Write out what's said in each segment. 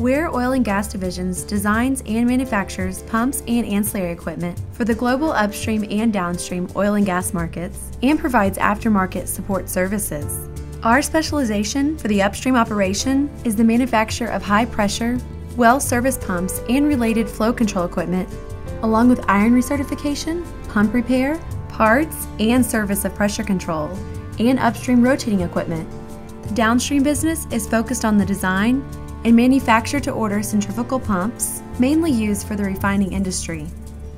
Weir Oil and Gas Divisions designs and manufactures pumps and ancillary equipment for the global upstream and downstream oil and gas markets and provides aftermarket support services. Our specialization for the upstream operation is the manufacture of high pressure, well service pumps and related flow control equipment, along with iron recertification, pump repair, parts, and service of pressure control, and upstream rotating equipment. The downstream business is focused on the design, and manufacture to order centrifugal pumps, mainly used for the refining industry.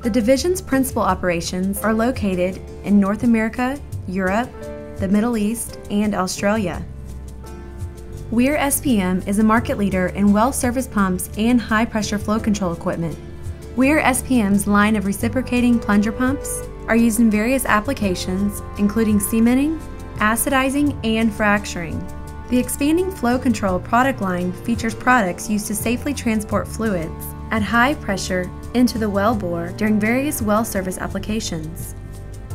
The division's principal operations are located in North America, Europe, the Middle East, and Australia. Weir SPM is a market leader in well service pumps and high pressure flow control equipment. Weir SPM's line of reciprocating plunger pumps are used in various applications, including cementing, acidizing, and fracturing. The expanding flow control product line features products used to safely transport fluids at high pressure into the wellbore during various well service applications.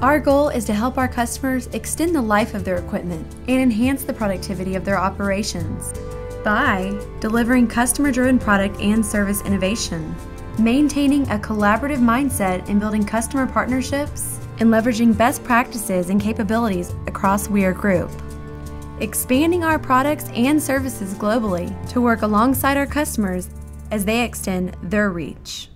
Our goal is to help our customers extend the life of their equipment and enhance the productivity of their operations by delivering customer driven product and service innovation, maintaining a collaborative mindset in building customer partnerships, and leveraging best practices and capabilities across Weir Group expanding our products and services globally to work alongside our customers as they extend their reach.